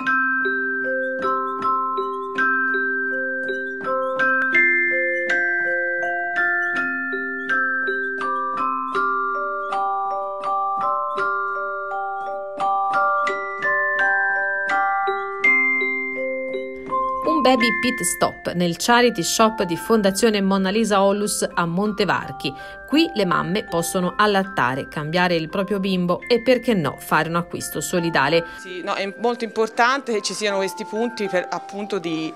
Thank you. Baby Pit Stop nel charity shop di Fondazione Monna Lisa Ollus a Montevarchi. Qui le mamme possono allattare, cambiare il proprio bimbo e perché no fare un acquisto solidale. Sì, no, è molto importante che ci siano questi punti per, appunto di,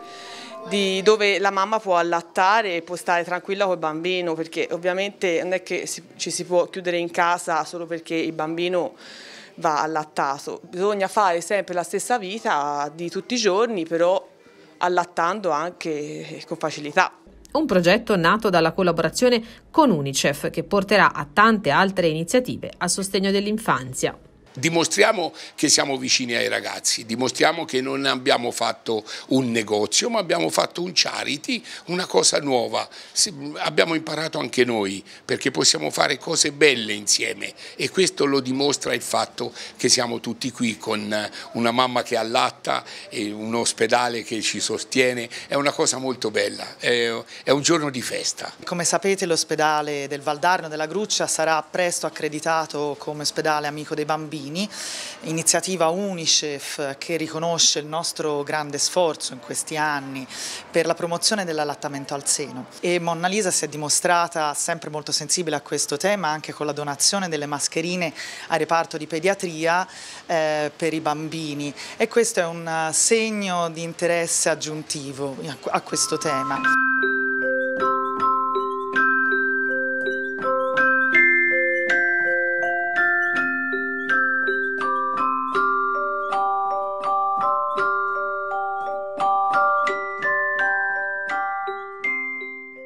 dove la mamma può allattare e può stare tranquilla col bambino perché ovviamente non è che ci si può chiudere in casa solo perché il bambino va allattato, bisogna fare sempre la stessa vita di tutti i giorni però allattando anche con facilità. Un progetto nato dalla collaborazione con Unicef che porterà a tante altre iniziative a sostegno dell'infanzia. Dimostriamo che siamo vicini ai ragazzi, dimostriamo che non abbiamo fatto un negozio ma abbiamo fatto un charity, una cosa nuova, abbiamo imparato anche noi perché possiamo fare cose belle insieme e questo lo dimostra il fatto che siamo tutti qui con una mamma che allatta e un ospedale che ci sostiene, è una cosa molto bella, è, un giorno di festa. Come sapete l'ospedale del Valdarno della Gruccia sarà presto accreditato come ospedale amico dei bambini bambini, iniziativa Unicef che riconosce il nostro grande sforzo in questi anni per la promozione dell'allattamento al seno e Monna Lisa si è dimostrata sempre molto sensibile a questo tema anche con la donazione delle mascherine a reparto di pediatria eh, per i bambini e questo è un segno di interesse aggiuntivo a questo tema.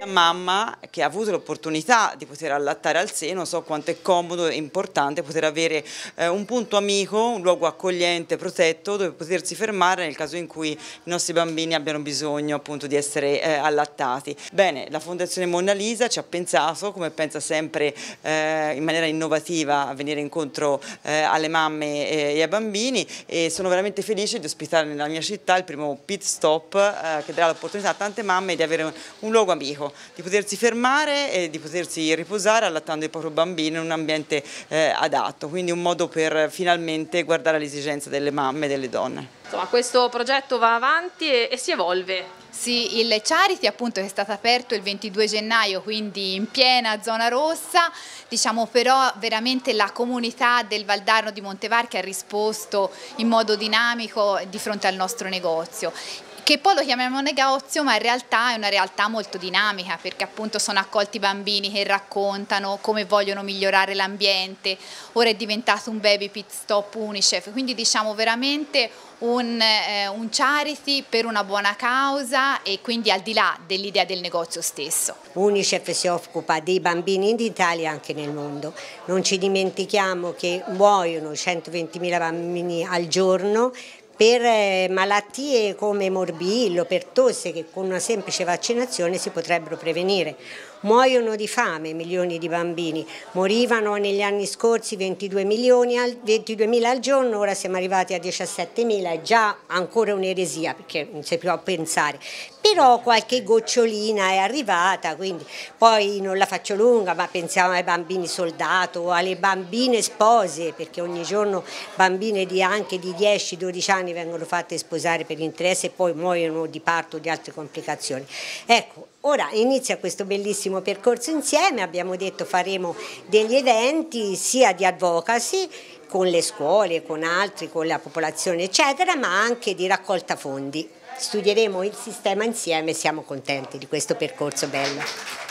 Mamma che ha avuto l'opportunità di poter allattare al seno so quanto è comodo e importante poter avere eh, un punto amico, un luogo accogliente, protetto dove potersi fermare nel caso in cui i nostri bambini abbiano bisogno appunto di essere eh, allattati. Bene, la Fondazione Monna Lisa ci ha pensato, come pensa sempre eh, in maniera innovativa a venire incontro eh, alle mamme e ai bambini e sono veramente felice di ospitare nella mia città il primo pit stop eh, che darà l'opportunità a tante mamme di avere un luogo amico di potersi fermare e di potersi riposare allattando il proprio bambino in un ambiente eh, adatto, quindi un modo per finalmente guardare all'esigenza delle mamme e delle donne. Insomma, questo progetto va avanti e, e si evolve. Sì, il Charity appunto è stato aperto il 22 gennaio, quindi in piena zona rossa, diciamo però veramente la comunità del Valdarno di Montevarchi ha risposto in modo dinamico di fronte al nostro negozio che poi lo chiamiamo negozio ma in realtà è una realtà molto dinamica perché appunto sono accolti bambini che raccontano come vogliono migliorare l'ambiente, ora è diventato un baby pit stop Unicef, quindi diciamo veramente un, eh, un, charity per una buona causa e quindi al di là dell'idea del negozio stesso. Unicef si occupa dei bambini in Italia e anche nel mondo. Non ci dimentichiamo che muoiono 120.000 bambini al giorno per eh, malattie come morbillo, per tosse che con una semplice vaccinazione si potrebbero prevenire. Muoiono di fame milioni di bambini, morivano negli anni scorsi 22 milioni, 22 al giorno, ora siamo arrivati a 17 mila, è già ancora un'eresia perché non si può pensare, però qualche gocciolina è arrivata, quindi poi non la faccio lunga, ma pensiamo ai bambini soldato, alle bambine spose, perché ogni giorno bambine di anche di 10-12 anni vengono fatte sposare per interesse e poi muoiono di parto o di altre complicazioni. Ecco, Ora inizia questo bellissimo percorso insieme, abbiamo detto faremo degli eventi sia di advocacy con le scuole, con altri, con la popolazione eccetera, ma anche di raccolta fondi. Studieremo il sistema insieme siamo contenti di questo percorso bello.